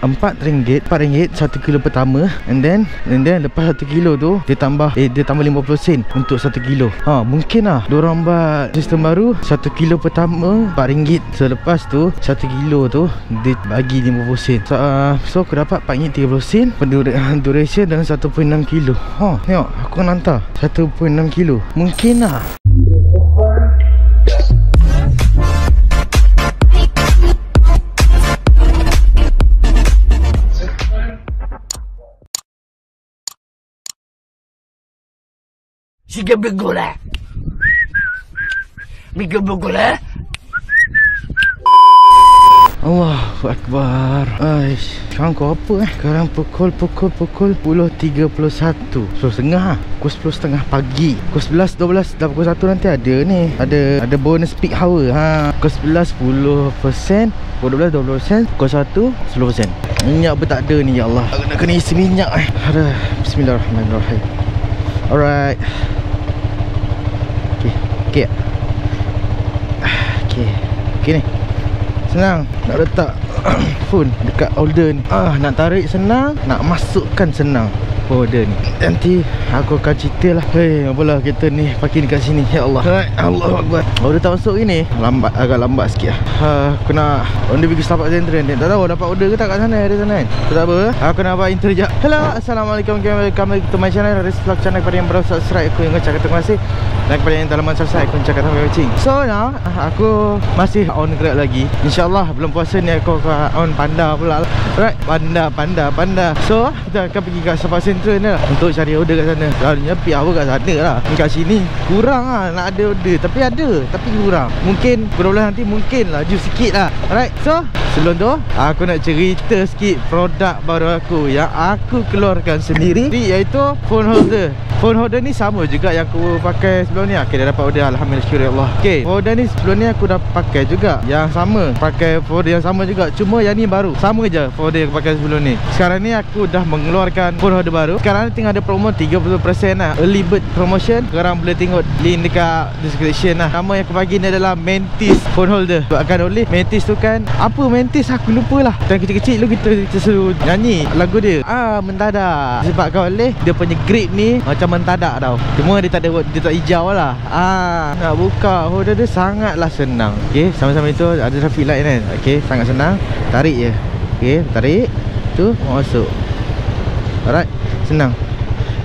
empat ringgit empat ringgit satu kilo pertama. And then and then lepas satu kilo tu dia tambah eh dia tambah 50 sen untuk satu kilo. Ha mungkin lah diorang buat sistem baru. Satu kilo pertama empat ringgit. Selepas tu satu kilo tu dia bagi 50 sen. So, uh, so aku dapat empat ringgit 30 sen duration dengan 1.6 kilo. Ha tengok aku nak hantar. 1.6 kilo. Mungkin lah Siga bergula. Miga bergula. Allahu Akbar. Aish Sekarang kau apa eh? Sekarang pukul pukul pukul 10.31 So setengah. Pukul 10 setengah pagi. Pukul 11 12 Dah pukul 1 nanti ada ni. Ada ada bonus peak hour ha. Pukul 11 10% Pukul 12 20% Pukul 1 10% Minyak pun tak ada ni ya Allah. Aku nak kena isi minyak eh. Ada. Bismillahirrahmanirrahim. Alright Okay Okay Okay ni. Senang. Nak letak phone dekat holder ni. Ah, Nak tarik senang. Nak masukkan senang Holder ni? Nanti aku akan cerita lah. Hei apalah kita ni? Parking dekat sini. Ya Allah. Alright Allah Akbar. Order tak masuk ini Lambat Agak lambat sikit lah. Ha, Aku nak Order pergi Starbucks Central Tak tahu dapat order ke tak kat sana Ada sana kan? Tak apa. Aku nak buat intro sekejap. Hello Assalamualaikum. Welcome to my channel. Riz Vlog channel Kepada yang baru subscribe Aku yang ucapkan terima kasih. Dan kepada yang dalam subscribe Aku ucapkan terima kasih. So now Aku masih on grab lagi. InsyaAllah Belum puasa ni Aku akan on panda pula. Lah Alright Panda Panda Panda. So Kita akan pergi kat Starbucks Central ni lah. Untuk cari order kat sana. Selalunya pergi apa kat sana lah. Kat sini Kurang lah Nak ada order. Tapi ada Tapi kurang. Mungkin Mudah-mudahan nanti Mungkin laju sikit lah. Alright So Sebelum tu Aku nak cerita sikit Produk baru aku Yang aku keluarkan sendiri Iaitu Phone holder. Phone holder ni sama juga Yang aku pakai sebelum ni. Okay dah dapat order. Alhamdulillah syukur ya Allah. Okay Phone holder ni sebelum ni Aku dah pakai juga Yang sama. Pakai phone yang sama juga. Cuma yang ni baru. Sama je phone yang aku pakai sebelum ni. Sekarang ni aku dah mengeluarkan Phone holder baru. Sekarang ni tengah ada promo 30% lah. Early bird promotion. Korang boleh tengok Link dekat description lah. Nama yang aku bagi ni adalah Mantis phone holder. Sebabkan oleh Mantis tu kan Apa Mantis aku lupa lah Dan kecil-kecil dulu kita, kita selalu nyanyi lagu dia. Ah mendadak. Sebabkan oleh Dia punya grip ni Macam mentadak tau. Cuma dia tak ada Dia tak hijau lah. Ah Nak buka. Holder dia sangatlah senang. Okay Sama-sama itu. Ada traffic light kan? Okay Sangat senang. Tarik je. Okay Tarik. Tu Masuk. Alright Senang.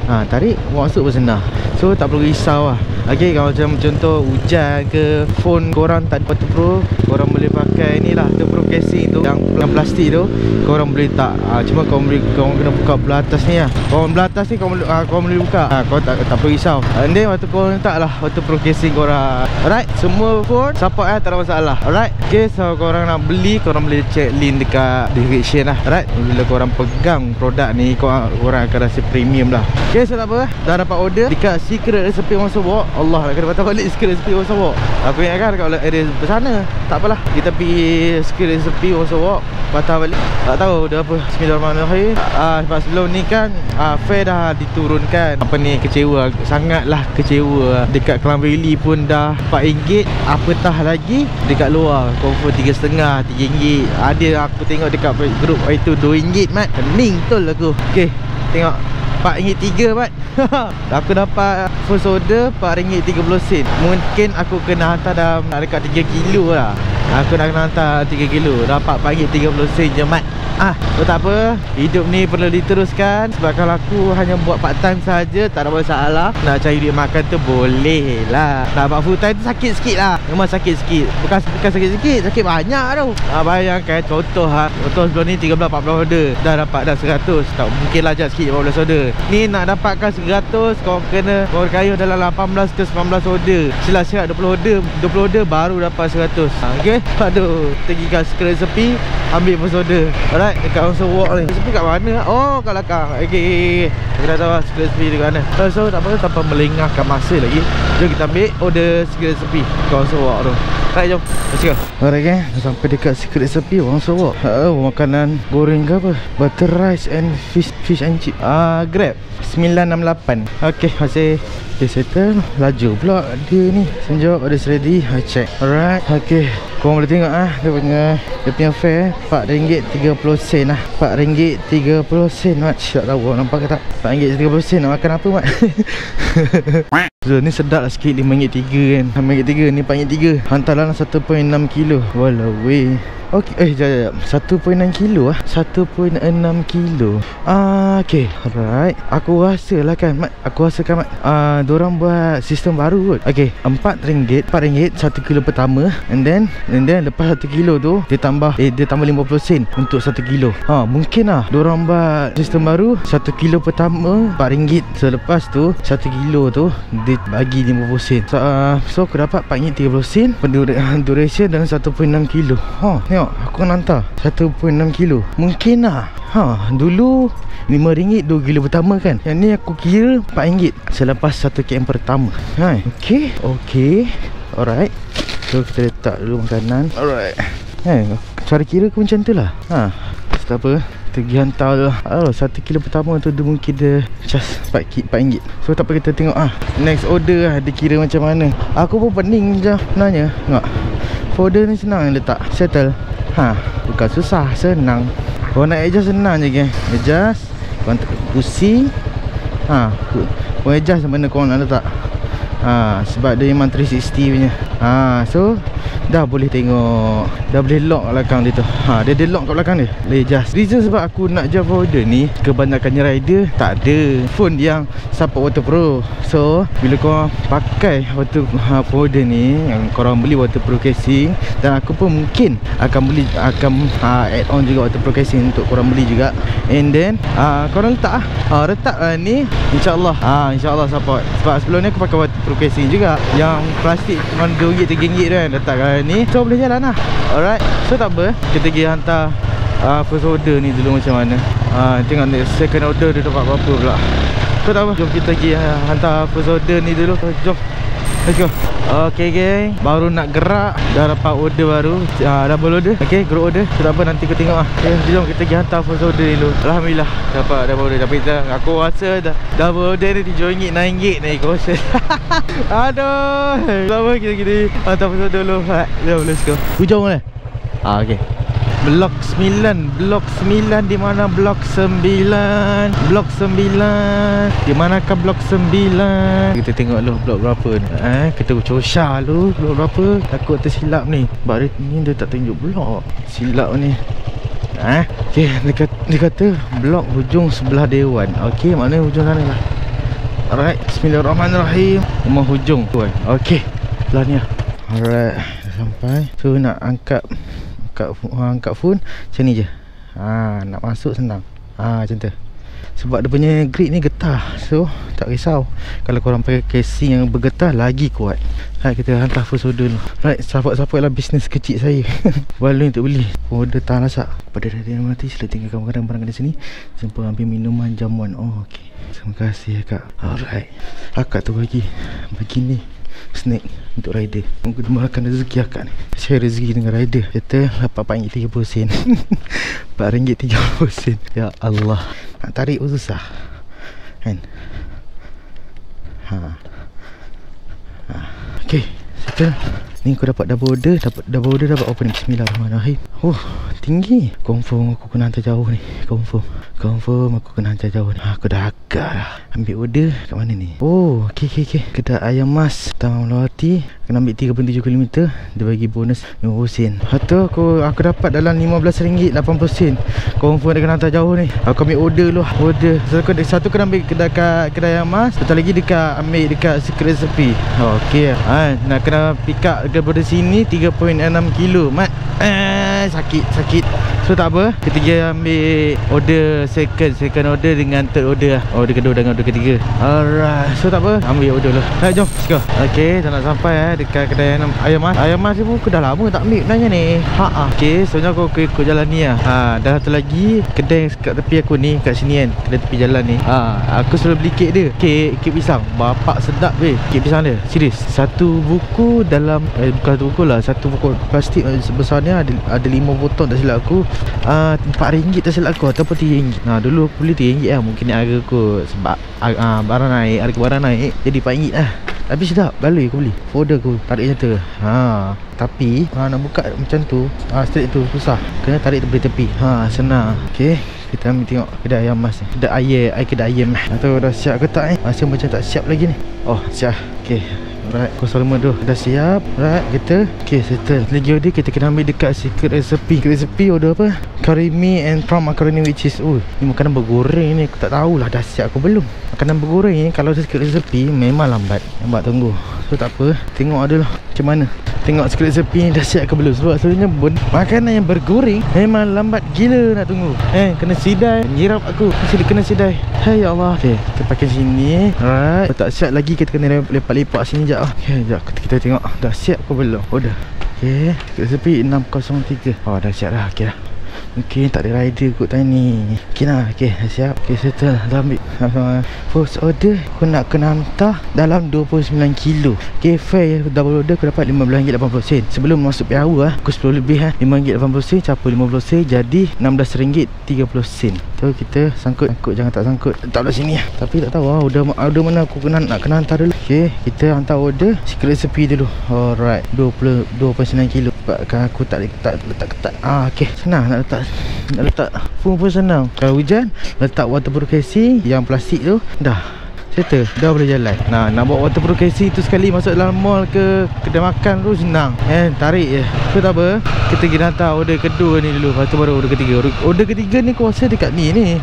Ha, tarik masuk pun senang. So tak perlu risau lah Okay kalau macam contoh hujan ke Phone korang tak ada waterproof Korang boleh pakai ni lah Waterproof casing tu Yang, yang plastik tu Korang boleh tak ha, Cuma korang boleh Korang kena buka belah atas ni lah. Korang belah atas ni korang, ha, korang boleh buka. Ha, Korang tak, tak perlu risau. And then waktu korang letak lah Waterproof casing korang. Alright Semua phone Support lah tak ada masalah. Alright Okay so korang nak beli Korang boleh check link dekat Description lah. Alright Bila korang pegang produk ni Korang, korang akan rasa premium lah. Okay so tak apa Dah dapat order. Dekat secret recipe Masa Walk Allah nak kena patah balik secret recipe Masa Walk Aku ingatkan dekat area sana Tak apalah. Kita pergi secret recipe Masa Walk Patah balik. Tak tahu dah apa. Bismillahirrahmanirrahim. Ah, Sebab sebelum ni kan ah, Fair dah diturunkan. Apa ni kecewa. Sangatlah kecewa. Dekat Klang Valley pun dah RM4 Apatah lagi Dekat luar Confirm RM3.5 RM3 Ada aku tengok dekat grup itu RM2 mat. Pening betul aku. Okay Tengok RM4.3 Mat Aku dapat first order RM4.30 Mungkin aku kena hantar dalam dekat 3 kilo lah. Aku nak kena hantar 3 kilo. Dapat RM4.30 je Mat Ah, oh, tak apa. Hidup ni perlu diteruskan. Sebab kalau aku hanya buat part time saja Tak ada masalah. Nak cari duit makan tu boleh lah. Nak buat full time tu sakit sikit lah. Memang sakit sikit. Bukan, bukan sakit sikit Sakit banyak tau. Ah, Bayangkan contoh ha, Contoh sebelum ni 13-14 order. Dah dapat dah 100 Tak mungkin lah je sikit 15 order. Ni nak dapatkan 100 Kau kena Kau kaya dalam 18 ke 19 order. Silap-silap 20 order 20 order baru dapat 100 ha, Okay Aduh kat screen sepi Ambil order. Alright Dekat Onsen Walk ni. Sepi kat mana? Oh kat belakang. Okay. Kita dah tahu lah Secret sepi dekat mana. So, so tak apa Tanpa melengahkan masa lagi Jom kita ambil Order secret sepi Kat Onsen Walk tu Alright jom. Let's go Alright gang Dah sampai dekat secret recipe Orang Sarawak oh, Makanan goreng ke apa? Butter rice and fish fish and chip. Ah uh, Grab 968 Okay masih Okay settle. Laju pula dia ni. Senjok Order ready. I check. Alright. Okay Korang boleh tengok ah. Dia punya Dia punya fare RM4.30 sen lah RM4.30 sen Mat. Tak tahu nampak ke tak? RM4.30 sen Nak makan apa Mat So ni sedap lah sikit RM5.3 kan. RM5.3 ni RM4.3 Hantar dalam 1.6 kilo. Walau weh Okey, eh jap jap. 1.6 kilo ah. 1.6 kilo. Ah, okey. Alright. Aku rasa lah kan, Mat. Aku rasa kan, Mat. Ah, orang buat sistem baru kot. Okey, RM4, RM4 1 kilo pertama and then and then lepas 1 kilo tu dia tambah eh dia tambah 50 sen untuk 1 kilo. Ha, mungkin lah orang buat sistem baru 1 kilo pertama RM4. Selepas tu 1 kilo tu dia bagi 50 sen. So, uh, so aku dapat RM4.30 sen duration dalam 1.6 kilo. Ha, Tengok aku nak hantar. 1.6 kilo. Mungkin lah. Ha dulu RM5 2 kilo pertama kan? Yang ni aku kira RM4 Selepas 1 km pertama. Ha, Okay Okay Alright. So kita letak dulu makanan. Alright. Ha Cara kira aku macam tu lah. Ha Tak apa? Kita pergi hantar lah Oh 1 kilo pertama tu dia mungkin dia Just RM4 So tak apa kita tengok ah. Next order lah Dia kira macam mana. Aku pun pening je Sebenarnya Tengok Folder ni senang letak. Settle Ha Bukan susah Senang. Kau nak adjust senang je kan Adjust. Kau pusing Ha Kau adjust mana kau nak letak. Ha Sebab dia memang 360 punya. Ha So Dah boleh tengok. Dah boleh lock belakang dia tu. Ha dia ada lock kat belakang dia. Boleh adjust Reason sebab aku nak Java order ni Kebanyakannya rider Tak ada Phone yang Support waterproof So Bila kau pakai Water ha, order ni Yang korang beli waterproof casing Dan aku pun mungkin Akan beli Akan ha, add on juga waterproof casing Untuk korang beli juga. And then ha, Korang letak lah ha, Letak lah ni InsyaAllah. Ha, InsyaAllah support. Sebab sebelum ni aku pakai waterproof casing juga. Yang plastik Cuma RM2-RM3 tu kan Letak ni So boleh jalan lah. Alright. So tak apa. Kita pergi hantar uh, First order ni dulu macam mana. Uh, Tengok ni second order dia dapat berapa pula. So tak apa. Jom kita pergi uh, hantar first order ni dulu. Jom Let's go. Okay geng Baru nak gerak Dah dapat order baru. Uh, Double order. Okay group order. So tak apa nanti kau tengok lah. Okay, Jom kita pergi hantar first order dulu. Alhamdulillah Dapat double order. Tapi dah, aku rasa dah Double order ni RM7 RM9 naik kau Aduh. Lama kita gini Hantar first order dulu. Jom let's go. Hujung mana? Ah, okay Blok 9 Blok 9 Di mana blok 9 Blok 9 Di manakah blok 9 Kita tengok dulu blok berapa ni. Eh Kita cosha dulu Blok berapa. Takut tersilap ni. Sebab ni dia tak tunjuk blok. Silap ni. Eh Okay dia kata, dia kata Blok hujung sebelah dewan. Okay mana hujung sana lah. Alright Bismillahirrahmanirrahim. Rumah hujung tu kan. Okay Sebelah ni lah. Alright Sampai. So nak angkat angkat, angkat phone macam ni je. Ha, nak masuk senang. Ha, macam tu. Sebab dia punya grip ni getah. So tak risau. Kalau korang pakai casing yang bergetah lagi kuat. Right, kita hantar first order dulu. Right, support-support lah bisnes kecil saya. Balon untuk beli. Order tahan lasak Pada dah dia mati Sila tinggalkan barang-barang di sini. Jumpa ambil minuman jamuan Oh, okay Terima kasih kak. Alright. Akak tu bagi. Bagi ni Snake untuk rider. Menggunakan rezeki akak ni. Share rezeki dengan rider. Kita dapat RM4.30 sen. RM4.30 sen. Ya Allah. Nak tarik pun susah. Kan? Ha. Ha. Okay Settle. Ni aku dapat double order. Dapat double order dapat open Bismillahirrahmanirrahim Oh Tinggi. Confirm aku kena hantar jauh ni. Confirm. Confirm aku kena hantar jauh ni. Aku dah agak dah. Ambil order kat mana ni? Oh Okay okay okay Kedai ayam mas. Taman melawati. Kena ambil 37km Dia bagi bonus 50 sen. Lepas tu aku, aku dapat dalam RM15 80 sen. Confirm dia kena hantar jauh ni. Aku ambil order dulu Order. Satu, satu kena ambil kedai, kat, kedai ayam mas. Satu lagi dekat Ambil dekat secret recipe. Oh, Okay ha, Nak kena pick up daripada sini 3.6 kilo. Mat. Eh, Sakit Sakit So tak apa Kita pergi ambil Order second Second order dengan third order lah Order kedua dengan order ketiga Alright So tak apa Ambil order lah Hai jom Let's go Okay Dah nak sampai eh dekat kedai ayam, ayam mas. Ayam mas ni pun aku dah lama tak ambil sebenarnya ni. Ha ah. Okey, sebenarnya aku, aku ikut jalan ni lah. Ha, dah satu lagi kedai kat tepi aku ni kat sini kan. Kedai tepi jalan ni. Ha, aku selalu beli kek dia. Kek kek pisang. Bapak sedap weh. Kek pisang dia. Serius. Satu buku dalam eh bukan satu buku lah. Satu buku plastik eh, sebesar ni ada ada lima potong tak silap aku. Ah uh, RM4 tak silap aku ataupun RM3. Nah, dulu aku beli RM3 lah. Mungkin harga aku sebab uh, barang naik, harga barang naik jadi RM4 lah. Tapi sedap Baloi aku beli. Folder aku Tarik tu Ha Tapi ha, Nak buka macam tu ha, Straight tu Susah. Kena tarik tepi tepi. Ha senang. Okay kita ambil tengok kedai ayam mas ni. Kedai ayam Ay kedai ayam. Tak tahu dah siap ke tak eh? Masih macam tak siap lagi ni. Oh siap. Okay Kosong lima tu Dah siap? Alright, kita? Okay, settle. Lagi order kita kena ambil dekat secret recipe. Secret recipe order apa? Curry mee and prawn macaroni with cheese Oh, ni makanan bergoreng ni. Aku tak tahulah dah siap aku belum. Makanan bergoreng ni Kalau secret recipe Memang lambat. Lambat tunggu. So tak apa. Tengok ada lah Macam mana. Tengok secret recipe ni dah siap ke belum? Sebab bon, Makanan yang bergoreng Memang lambat gila nak tunggu. Eh, kena sidai. Nyirap aku. Mesti kena sidai. Hai ya Allah. Okay, kita pakai sini. Alright. Tak siap lagi Kita kena lepak-lepak sini je sekejap lah. Okay sekejap. Kita, kita tengok. Dah siap ke belum? Oh dah. Okay Sepi 603 Oh dah siap dah. Okay dah. Okay tak ada rider kot tadi Okay lah. Okay dah siap. Okay settle. Dah ambil. First order Aku nak kena hantar Dalam 29 kilo. Okay fare Double order aku dapat RM15.80 Sebelum masuk PRU lah Aku 10 lebih lah RM5.80 Campur RM50 Jadi RM16.30 So kita sangkut. Sangkut jangan tak sangkut. Tak ada sini. Tapi tak tahu lah Order, order mana aku kena nak kena hantar dulu. Okay Kita hantar order Secret recipe dulu. Alright 20, 2.9 kilo. Sebabkan aku tak letak Letak-letak Ah okay Senang nak letak nak letak. Phone pun senang. Kalau hujan Letak waterproof casing Yang plastik tu. Dah Settle Dah boleh jalan? Nah nak buat waterproof casing tu sekali Masuk dalam mall ke Kedai makan tu senang. Eh tarik je. So tak apa? Kita pergi hantar order kedua ni dulu. Lepas tu baru order ketiga. Order ketiga ni aku rasa dekat ni ni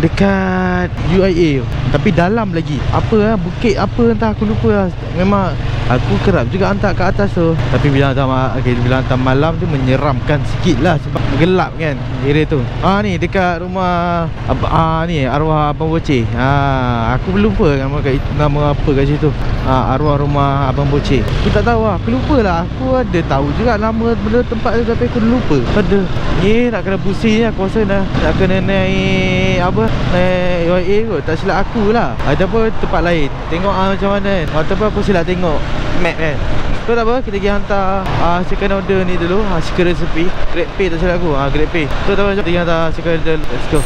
Dekat UIA Tapi dalam lagi. Apa lah Bukit apa entah aku lupa lah Memang Aku kerap juga hantar ke atas tu. Tapi bila hantar, okay, bila hantar malam tu Menyeramkan sikit lah Sebab gelap kan Area tu. Ah ni dekat rumah Ah ni arwah Abang Boce Ah Aku lupa nama, nama apa kat situ. Ah, Arwah rumah Abang Boce Aku tak tahu lah Aku lupa lah. Aku ada tahu juga nama benda tempat tu Tapi aku lupa. Ada Ni nak kena pusing Aku rasa nak, nak kena naik Apa Naik UIA kot Tak silap aku lah. Ataupun tempat lain. Tengok ah, macam mana kan Ataupun aku silap tengok Map kan So tak apa Kita pergi hantar uh, Second order ni dulu. Uh, Second recipe. Great pay tak silap aku. Uh, Great pay So tak apa Kita pergi hantar second order. Let's go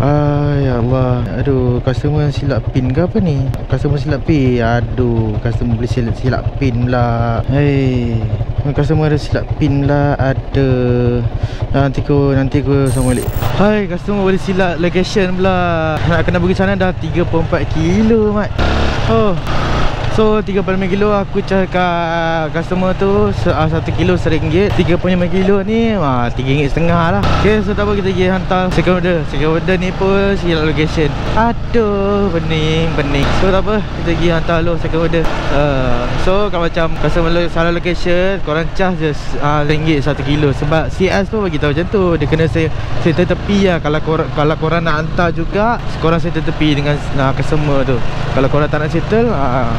Ay Allah. Aduh Customer silap pin ke apa ni? Customer silap pin Aduh Customer boleh silap, silap pin pula. Hei. Customer ada silap pin lah Ada. Nanti aku Nanti aku sama balik. Hai Customer boleh silap location pula. Nak kena pergi sana dah 34 kilo mat. Oh So 35 kilo aku cakap customer tu uh, 1 kilo RM1 35 kilo ni uh, RM3.5 lah. Okay so tak apa kita pergi hantar second order. Second order ni pun silap location. Aduh bening bening. So tak apa kita pergi hantar dulu second order. Uh, So kalau macam customer salah location Korang charge je uh, RM1 1 kilo. Sebab CS tu bagi tahu macam tu. Dia kena settle tepi lah. Kalau korang, kalau korang nak hantar juga Korang settle tepi dengan uh, customer tu. Kalau korang tak nak settle uh,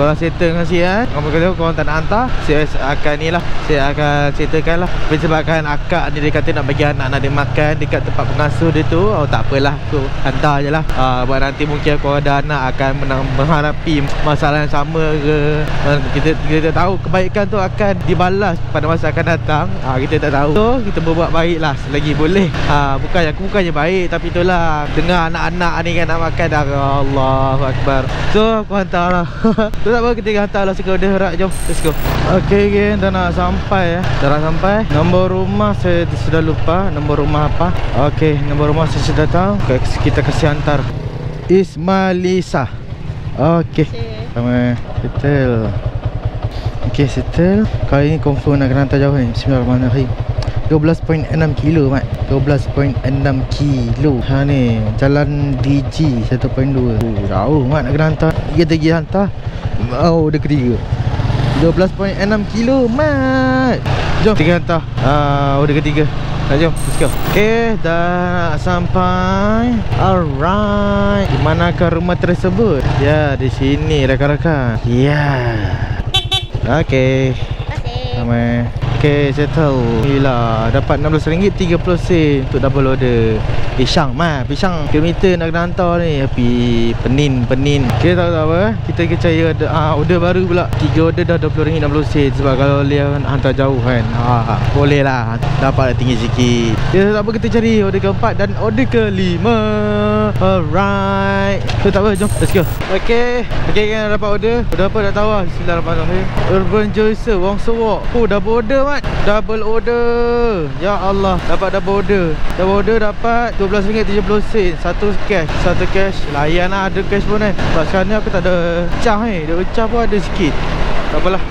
Korang settle dengan CS Korang kata korang tak nak hantar CS akan ni lah. CS akan settlekan lah. Sebabkan akak ni dia kata nak bagi anak nak dia makan Dekat tempat pengasuh dia tu. Oh tak apalah tu Hantar je lah. Uh, Buat nanti mungkin korang ada anak akan menang, menghadapi masalah yang sama ke. Uh, kita, kita tahu. Kebaikan tu akan dibalas pada masa akan datang. Uh, Kita tak tahu. So kita berbuat baik lah selagi boleh. Uh, Bukan aku bukannya baik Tapi itulah. Dengar anak-anak ni kan nak makan dah Allah Akbar. So aku hantar lah Tu tak apa kita hantar lah Sekarang dah harap Jom let's go. Okay again Dah nak sampai eh? Dah nak sampai? Nombor rumah saya sudah lupa. Nombor rumah apa? Okay Nombor rumah saya sudah tahu. Okay, Kita kasih hantar. Ismalisa. Okay Sama Settle Okay settle Kali ni confirm nak kena hantar jauh ni. Bismillahirrahmanirrahim. 12.6 kilo mat. 12.6 kilo. Ha ni. Jalan DG 1.2 oh, Jauh mat nak kena hantar. Kita pergi hantar Oh dia ketiga 12.6 kilo mat Jom kita hantar uh, Order ketiga Nah, jom, let's go Okay, dah nak sampai Alright Di manakah rumah tersebut? Ya, di sini rakan-rakan Ya yeah. Okey. Terima kasih. Sama. Okey, settle. Gila, dapat RM16 30 sen untuk double order. Pisang mah, pisang kilometer nak kena hantar ni. Tapi penin, penin. Kita tahu tak apa? Kita percaya ada ah, order baru pula. Tiga order dah RM20 60 sen sebab kalau dia hantar jauh kan. Ha, boleh lah. Dapat tinggi sikit. Kita tak apa kita cari order keempat dan order kelima. Alright. So tak apa, jom. Let's go. Okey. Okey kan dapat order. Order apa dah tahu lah. Bismillahirrahmanirrahim. Urban Juicer, Wong Sewok. Oh, double order. Double order. Ya Allah, dapat double order. Double order dapat RM12.70. Satu cash. Satu cash. Layan lah ada cash pun kan. Sebab sekarang ni aku tak ada cah ni. Dia cah pun ada sikit. Tak apalah.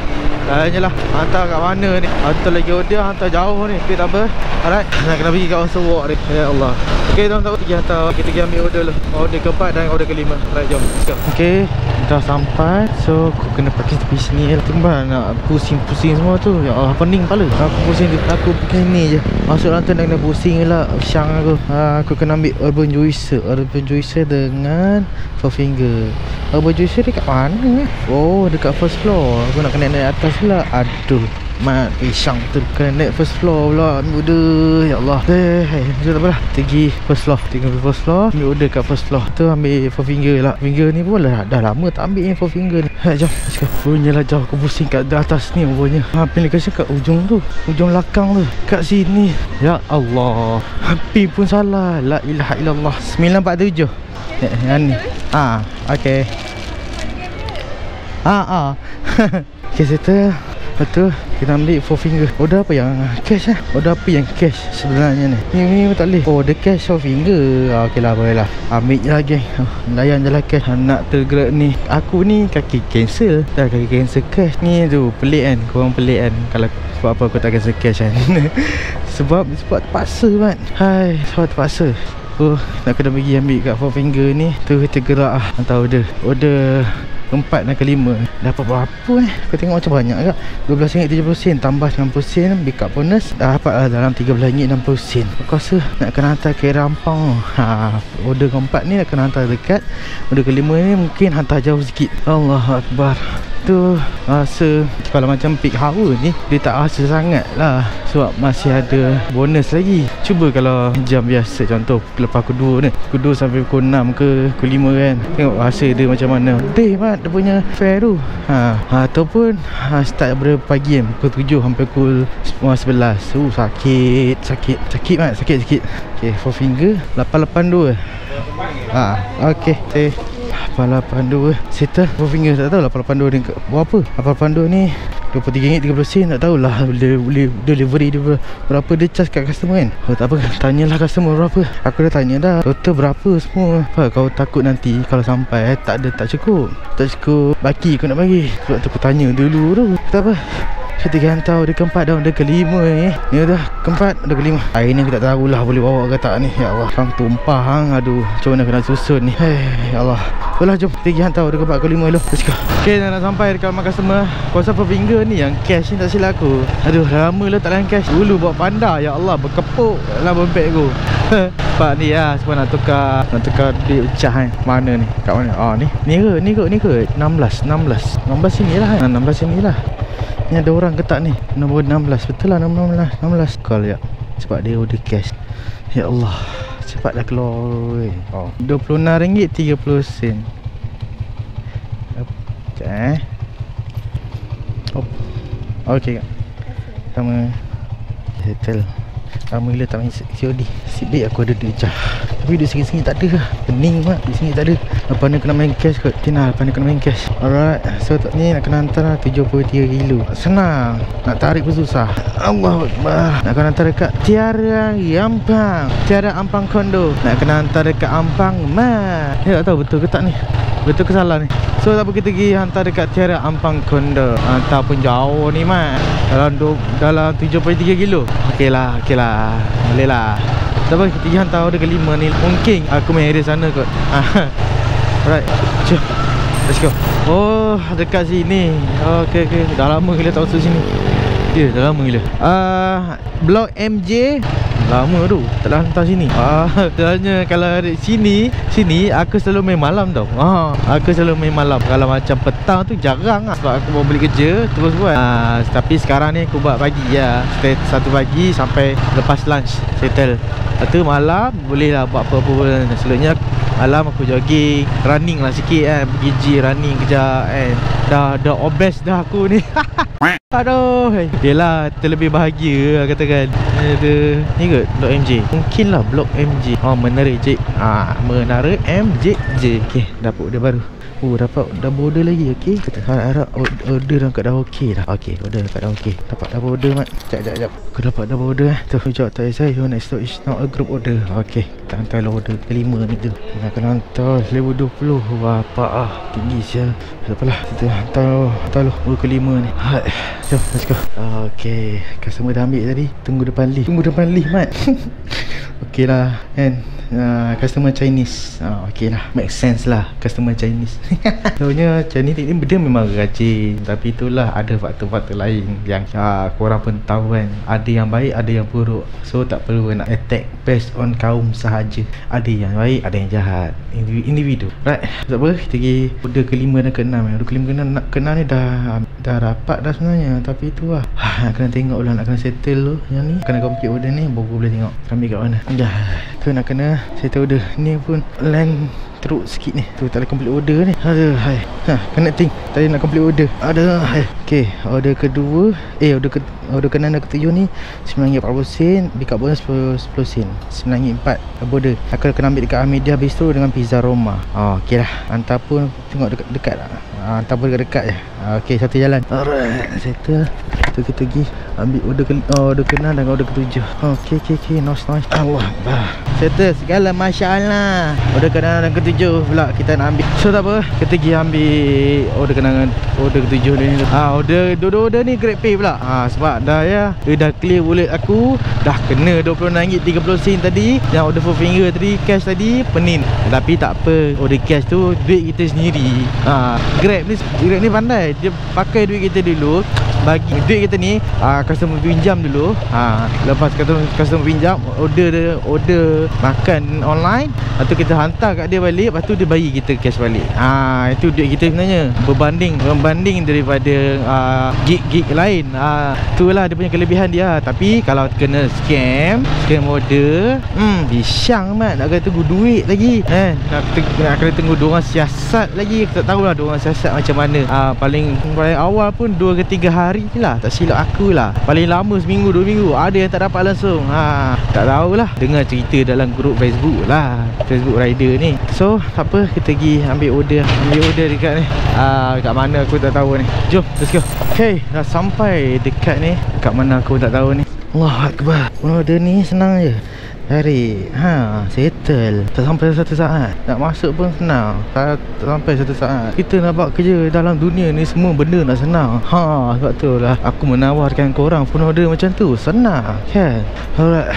Layan je lah Hantar kat mana ni Hantar lagi order Hantar jauh ni tak apa Alright Nak kena pergi kat Onsen Walk ni Ya Allah Okay tuan tak apa Pergi hantar Kita pergi ambil order lah Order keempat dan order kelima Alright jom Let's go Okay Dah sampai So aku kena pakai tepi sini. Lah Tembak nak pusing-pusing semua tu. Ya Allah pening kepala. Aku pusing Aku pakai ni je. Masuk dalam tu nak kena pusing lah Syang aku. Ha, Aku kena ambil Urban Juicer Urban Juicer dengan Four finger. Urban Juicer dekat mana eh? Oh dekat first floor. Aku nak kena naik atas pula. Aduh Mat pisang tu kena naik first floor pula Ambil order. Ya Allah. Eh hey, Macam tak apalah Pergi first floor Tinggal first floor Ambil order kat first floor. Tu ambil four finger lah. Finger ni pun dah, dah lama tak ambil ni four finger ni. Hai jom Let's go. Punya lah jauh. Aku pusing kat atas ni Rupanya. Ha, Application kat ujung tu Ujung belakang tu Kat sini. Ya Allah. Api pun salah. La ilaha illallah. 947 Eh, yang ni. Ah, okay Ah, ah. Okay, settle Lepas tu kita ambil four finger. Order apa yang cash lah Order apa yang cash sebenarnya ni? Ni ni tak boleh. Oh the cash four finger. Ah, Okay lah boleh lah. Ambil je lah geng. Oh, Layan je lah cash. Ah, Nak tergerak ni. Aku ni kaki cancel. Dah kaki cancel cash Ni tu. Pelik kan? Korang pelik kan? Kalau sebab apa aku tak cancel cash kan? Sebab Sebab terpaksa kan Hai Sebab terpaksa. Oh, nak kena pergi ambil kat four finger ni. Tu kita gerak lah Hantar order. Order keempat dan kelima. Dapat berapa eh? Kau tengok macam banyak agak RM12.70 Tambah 90 sen Pick up bonus. Dapat lah dalam RM13.60 Aku rasa nak kena hantar ke Rampang ha, Order keempat ni nak kena hantar dekat. Order kelima ni mungkin hantar jauh sikit. Allah Akbar tu rasa kalau macam peak hour ni dia tak rasa sangat lah sebab masih ada bonus lagi. Cuba kalau jam biasa contoh lepas pukul 2 ni pukul 2 sampai pukul 6 ke pukul 5 kan tengok rasa dia macam mana. Deh mat dia punya fare tu. Ha, ataupun ha, start daripada pagi kan pukul 7 sampai pukul 11 uh, sakit sakit sakit mat sakit sikit ok four finger 882 ha, ok okay. 882 Settle Four finger tak tahu 882 ni Berapa 882 ni RM23.30 sen Tak tahulah Boleh Delivery dia Berapa dia charge kat customer kan? Oh tak apa Tanyalah customer berapa. Aku dah tanya dah Total berapa semua. Apa, Kau takut nanti Kalau sampai eh, Tak ada tak cukup. Tak cukup Baki aku nak bagi. Sebab tu aku tanya dulu tu. Tak apa saya tiga hantar order keempat dah order kelima ni. Ni dah keempat order kelima. Hari ni aku tak tahulah boleh bawa ke tak ni. Ya Allah Kang tumpah hang. Aduh Macam mana kena susun ni? Hei Ya Allah. Itulah jom. Pergi hantar order keempat kelima dulu Let's go. Okay dah nak sampai dekat rumah customer Kuasa per finger ni? Yang cash ni tak silap aku. Aduh lama lah tak layan cash. Dulu bawa panda Ya Allah berkepuk dalam dompet aku. Pak ni lah Sebab nak tukar Nak tukar duit pecah kan Mana ni? Kat mana? Oh ni. Ni ke? Ni ke? Ni ke? 16 16 16 sini lah kan 16 sini lah Ni ada orang ke tak ni? Nombor 16 Betul lah nombor 16 16 Call ya. Sebab dia order cash. Ya Allah. Cepat dah keluar oh. RM26.30 sen. Sekejap eh? Oh. Okay kak. Sama. Settle Lama gila tak main COD Sip baik aku ada duit cah Tapi duit sini-sini tak ada Pening mak Duit sini tak ada. Lepas ni kena main cash kot Tina. Lepas ni kena main cash. Alright So ni nak kena hantar lah 73 kilo. Senang. Nak tarik pun susah. Allah Akbar. Nak kena hantar dekat Tiara Ampang Tiara Ampang Kondo. Nak kena hantar dekat Ampang Ma Ni tak tahu betul ke tak ni? Betul ke salah ni? So tak apa kita pergi hantar dekat Tiara Ampang Kondo. Hantar pun jauh ni mat. Dalam, dalam 73 kilo. Okey lah Okey lah. Boleh lah Apa kita pergi hantar order kelima ni. Mungkin aku main area sana kot. Alright. Jom Let's go. Oh dekat sini. Okey okey Dah lama gila tak masuk sini. Ya yeah, dah lama gila. Uh, Blok MJ Lama tu Tak dah hantar sini. Ah, Sebenarnya kalau dari sini Sini aku selalu main malam tau. Ah, Aku selalu main malam. Kalau macam petang tu jarang lah Sebab aku baru beli kerja Terus buat ah, Tapi sekarang ni aku buat pagi ya. Stay satu pagi sampai lepas lunch Settle. Lepas tu malam Boleh lah buat apa-apa pun. Selalunya Malam aku jogging Running lah sikit kan. Pergi gym running kejap kan. Dah dah obes dah aku ni. Aduh Yelah terlebih bahagia lah katakan. Ada Ni ke? Blok MJ Mungkin lah Blok MJ Oh Menara J. Ah Menara MJ J Okay Dapat order baru Oh dapat dah order lagi okey. Kita harap order dah kat dah okey dah. Okey, order kat dah okey. Dapat dah order mat. Jap jap jap. Aku dapat dah order eh. Tu jap tak saya your next stop is not a group order. Okey, kita hantar lah order kelima ni tu. Nak kena hantar level 20. Wah, apa ah. Tinggi sial. Tak apalah. Kita hantar hantar lu order kelima ni. Hai. Jom, let's go. Okey, customer dah ambil tadi. Tunggu depan lift. Tunggu depan lift mat. Okey lah kan? Uh, Customer Chinese. Uh, Okey lah Make sense lah Customer Chinese. Sebenarnya Chinese ni dia memang rajin Tapi itulah Ada faktor-faktor lain Yang uh, korang pun tahu kan. Ada yang baik Ada yang buruk. So tak perlu nak attack Based on kaum sahaja. Ada yang baik Ada yang jahat. Individu. Right? Sebab apa? Kita pergi Order kelima dan keenam Order kelima dan keenam, keenam ni dah Dah rapat dah sebenarnya. Tapi tu lah Nak kena tengok lah Nak kena settle tu. Yang ni Kena complete order ni Baru boleh tengok. Ambil kat mana Dah Tu nak kena Settle order Ni pun Land teruk sikit ni. Tu tak boleh complete order ni. Aduh hai. Ha kena ting Tadi nak complete order? Aduh hai. Okay Order kedua. Eh order ke Order kena dan ketujuh ni RM9.40 sen. Pick up bonus 10, 10 sen RM9.4 Border Aku kena ambil dekat Ahmedia Bistro Dengan Pizza Roma. Oh okay lah. Hantar pun Tengok dekat, dekat lah. Ah, hantar pun dekat-dekat je. Ah, Okay satu jalan. Alright Settle. Tu kita pergi Ambil order ke oh, Order ke-6 dan order ke-7 oh, Okay okay okay. Nice nice. Allah. Settle. Segala Masya Allah. Order ke-6 dan ke-7 pula Kita nak ambil. So tak apa. Kita pergi ambil Order ke-6 dan order ke-7 ni. Ah, Order Dua-dua order ni Great pay pula. Ah, Sebab dah ya Dia dah clear wallet aku. Dah kena RM26 30 sen tadi. Yang order full finger tadi Cash tadi Penin. Tapi tak apa Order cash tu Duit kita sendiri. Ah, Grab ni Grab ni pandai. Dia pakai duit kita dulu Bagi duit kita ni uh, Customer pinjam dulu. Uh, Lepas customer, customer pinjam Order dia Order Makan online Lepas tu kita hantar kat dia balik Lepas tu dia bagi kita cash balik. Uh, Itu duit kita sebenarnya. Berbanding Berbanding daripada uh, Gig-gig lain. Uh, Itulah dia punya kelebihan dia. Tapi kalau kena scam Scam order Hmm Bisyang mat. Nak kena tunggu duit lagi. Eh, nak, nak kena tunggu Diorang siasat lagi. Tak tahulah Diorang siasat siasat macam mana. Uh, paling paling awal pun 2 ke 3 hari lah. Tak silap aku lah. Paling lama seminggu 2 minggu. Ada yang tak dapat langsung. Ha, tak tahulah. Dengar cerita dalam grup Facebook lah. Facebook rider ni. So apa kita pergi ambil order. Ambil order dekat ni. Uh, dekat mana? Aku tak tahu ni. Jom let's go. Ok dah sampai dekat ni. Dekat mana aku tak tahu ni? Allah Akbar. Order ni senang je. Cari Ha Settle. Tak sampai satu saat. Nak masuk pun senang. Tak, tak sampai satu saat Kita nak buat kerja Dalam dunia ni Semua benda nak senang. Ha Sebab tu lah. Aku menawarkan korang Pun order macam tu. Senang. Kan? Alright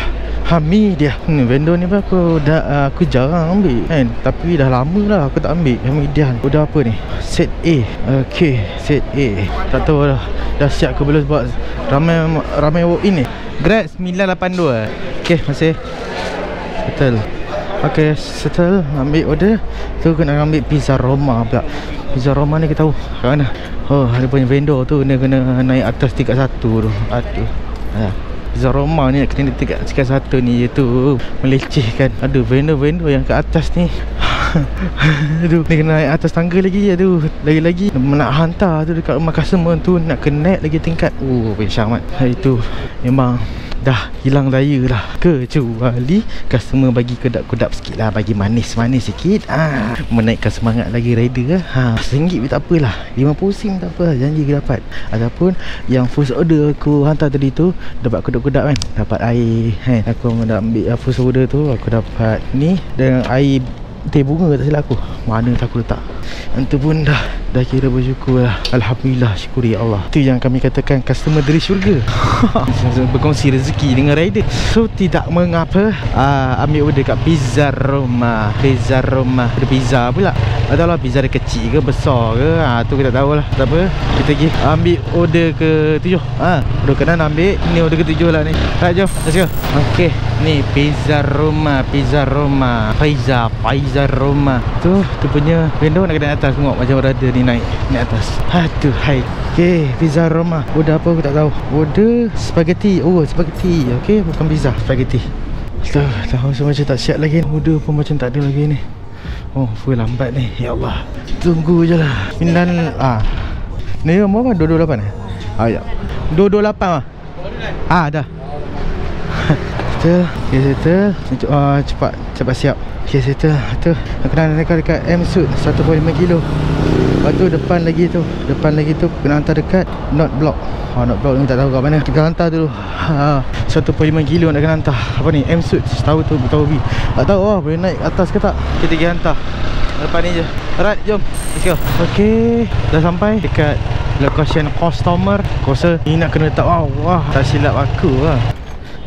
Hami dia. Hmm, Vendor ni pun aku dah uh, Aku jarang ambil kan? Tapi dah lama lah Aku tak ambil. Hamidian Udah apa ni? Set A. Okay Set A. Tak tahu lah. Dah siap ke belum buat Ramai Ramai walk in ni. Grad 982 Okay masih. Settle. Okay settle. Ambil order. Tu kena ambil pizza Roma pula. Pizza Roma ni kita tahu Kat mana. Oh ada punya vendor tu Dia kena naik atas tingkat satu tu. Aduh. Ha. Pizza Roma ni kena tingkat, tingkat satu ni Iaitu Melecehkan. Aduh vendor-vendor yang kat atas ni. Aduh Ni kena naik atas tangga lagi Aduh. Lagi-lagi Nak hantar tu Dekat rumah customer tu Nak kena lagi tingkat. Oh Bisyang mat. Itu Memang Dah hilang daya lah. Kecuali Customer bagi kedap-kedap sikit lah Bagi manis-manis sikit. Ah, Menaikkan semangat lagi rider lah. Ha, RM1 pun tak apalah RM50 sen tak apa Janji kita dapat. Ataupun Yang first order aku hantar tadi tu Dapat kedap-kedap kan. Dapat air kan Aku dah ambil first order tu Aku dapat ni. Dengan air Teh bunga tak silap aku. Mana tak aku letak. Tu pun dah Dah kira bersyukur lah. Alhamdulillah syukuri Allah. Itu yang kami katakan Customer dari syurga. Berkongsi rezeki dengan rider. So tidak mengapa uh, Ambil order kat Pizza Roma. Pizza Roma. Ada pizza pula. Tak tahu lah pizza dia kecil ke besar ke? Ha, Tu kita tahu lah. Tak apa Kita pergi ambil order ke tujuh. Ha, Order kanan ambil. Ni order ke tujuh lah ni. Right jom Let's go. Okay Ni pizza Roma Pizza Roma. Pizza Pizza Roma. Tu Tu punya window nak kena atas Tengok macam berada ni naik Naik atas. Aduh hai. Okay Pizza Roma Order apa aku tak tahu. Order Spaghetti. Oh spaghetti. Okay bukan pizza Spaghetti. Tuh, tahu so macam tak siap lagi. Order pun macam tak ada lagi ni. Oh full lambat ni. Ya Allah. Tunggu je lah. Sembilan ah. Ni nombor apa? 228 eh? Ah ya. 228 ah. Ah dah. Settle Okay settle uh, Cepat Cepat siap. Okay settle Tu Aku nak naik dekat M-Suit 1.5 kilo Lepas tu depan lagi tu Depan lagi tu Kena hantar dekat Not block. Oh not block ni tak tahu kat mana. Kita hantar dulu. Ha, 1.5 kilo nak kena hantar. Apa ni M-Suit Tahu tu Tahu B. Tak tahu lah Boleh naik atas ke tak. Kita pergi hantar. Depan ni je. Alright jom. Let's go. Okay Dah sampai? Dekat Location customer Kuasa. Ni nak kena letak Wah wah Tak silap aku lah.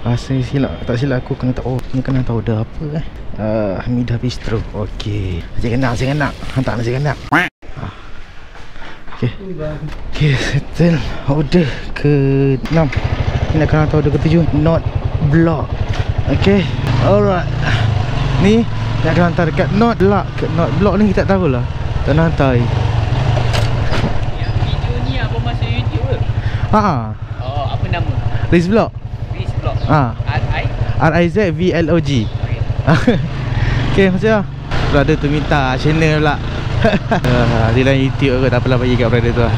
Rasa silap Tak silap aku kena tahu Oh ni kena tahu dah apa eh. Uh, Hamidah Bistro Okay Nasi kenak Nasi kenak Hantar nasi kenak Okay Okay settle Order ke 6 Ni nak kena tahu order ke 7 Not block Okay Alright Ni Nak kena hantar dekat not block Not block ni kita tak tahulah Tak nak hantar ni video ni apa masuk YouTube ke? Haa Oh, apa nama? Riz Vlog Riz Vlog. Ah. R-I? R-I-Z-V-L-O-G Okay. Okay macam Brother tu minta channel pula uh, Dia dalam YouTube aku tak apalah bagi kat brother tu lah.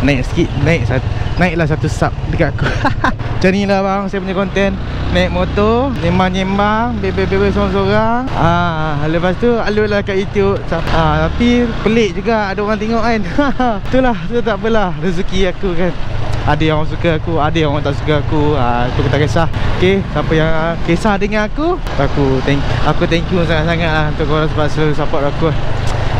Naik sikit Naik satu Naiklah satu sub dekat aku. Macam ni lah bang Saya punya konten Naik motor Nyembang-nyembang Bebel-bebel seorang-seorang. Ah, Lepas tu Alut lah kat YouTube ah, Tapi Pelik juga Ada orang tengok kan. Itulah Tu tak apalah Rezeki aku kan. Ada yang suka aku Ada yang tak suka aku. Ha, Aku tak kisah. Okay Siapa yang kisah dengan aku Aku thank Aku thank you sangat-sangat lah Untuk korang sebab selalu support aku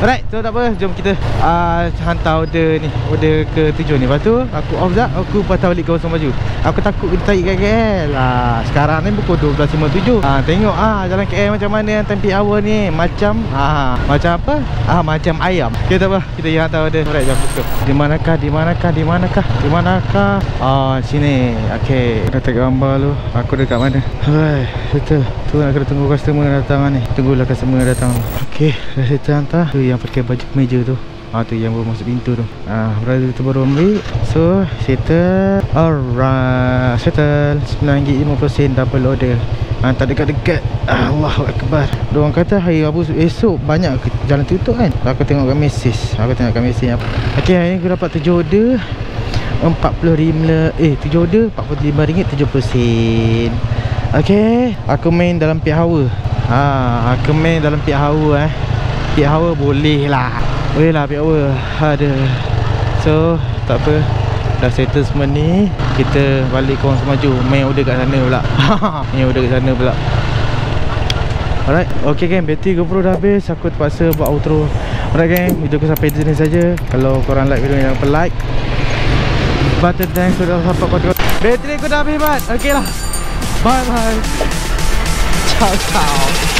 Alright So tak apa. Jom kita uh, Hantar order ni. Order ke tujuh ni. Lepas tu Aku off dah Aku patah balik Kosong Baju. Aku takut kita tarik KL ah, Sekarang ni pukul 12.57 ah, Tengok ah Jalan KL macam mana Yang time peak hour ni. Macam ah, Macam apa? Ah, Macam ayam. Okay tak apa. Kita hantar order. Alright jom buka Di manakah Di manakah Di manakah Di manakah? Ah sini. Okay Dah tag gambar lu Aku dekat mana? Alright Betul. Tu nak kena tunggu customer datang ni. Tunggulah customer datang. Okay Dah settle hantar yang pakai baju kemeja tu. Ah tu yang baru masuk pintu tu. Ah brother tu baru ambil. So settle. Alright Settle. RM9.50 double order. Ah, tak dekat-dekat. Allahu Akbar. Diorang kata hari Rabu esok Banyak jalan tutup kan? Aku tengok kat mesej. Aku tengok kat mesej. Apa Okay hari ni aku dapat 7 order. 45 Eh 7 order RM45.70 sen. Okay Aku main dalam pihak hour ha, Aku main dalam pihak hour eh Pihak hour boleh lah. Boleh lah pihak hour Ada. So Tak apa. Dah settle semua ni. Kita balik ke orang semaju Main order kat sana pula. Main order kat sana pula. Alright. Okay gang Battery GoPro dah habis. Aku terpaksa buat outro. Alright gang Video aku sampai di sini saja. Kalau korang like video ni Jangan lupa like Button thanks Sudah support konten Battery aku dah habis mat. Okay lah. Bye bye Ciao ciao